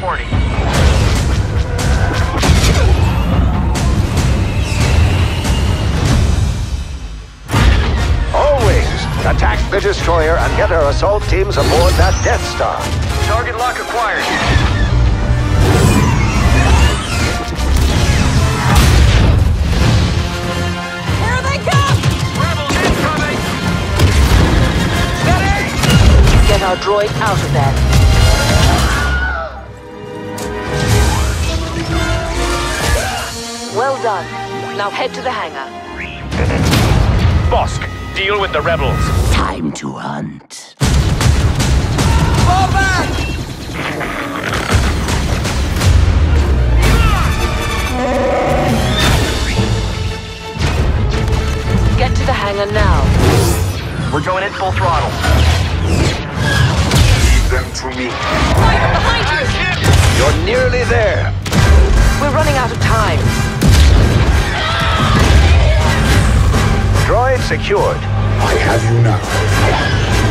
40. Always attack the destroyer and get our assault teams aboard that Death Star. Target lock acquired. our droid out of there. Well done. Now head to the hangar. Bossk, deal with the rebels. Time to hunt. Fall back! Get to the hangar now. We're going in full throttle. Leave them to me. Fire behind you! You're nearly there. Secured. I have you now.